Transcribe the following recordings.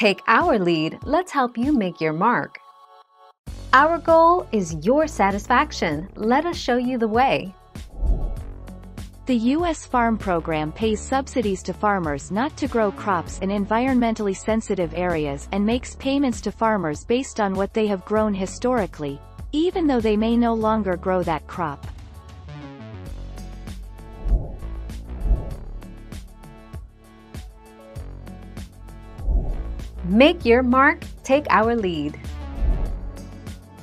Take our lead, let's help you make your mark. Our goal is your satisfaction. Let us show you the way. The U.S. Farm Program pays subsidies to farmers not to grow crops in environmentally sensitive areas and makes payments to farmers based on what they have grown historically, even though they may no longer grow that crop. Make your mark, take our lead.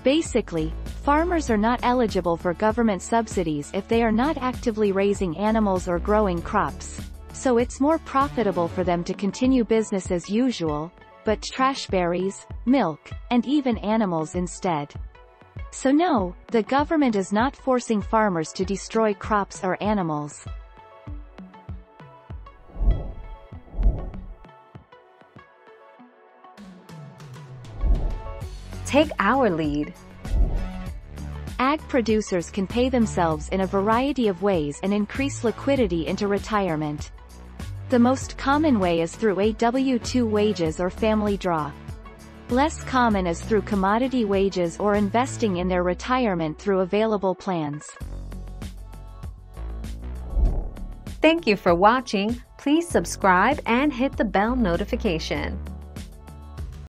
Basically, farmers are not eligible for government subsidies if they are not actively raising animals or growing crops, so it's more profitable for them to continue business as usual, but trash berries, milk, and even animals instead. So no, the government is not forcing farmers to destroy crops or animals. Take our lead. Ag producers can pay themselves in a variety of ways and increase liquidity into retirement. The most common way is through a W-2 wages or family draw. Less common is through commodity wages or investing in their retirement through available plans. Thank you for watching. Please subscribe and hit the bell notification.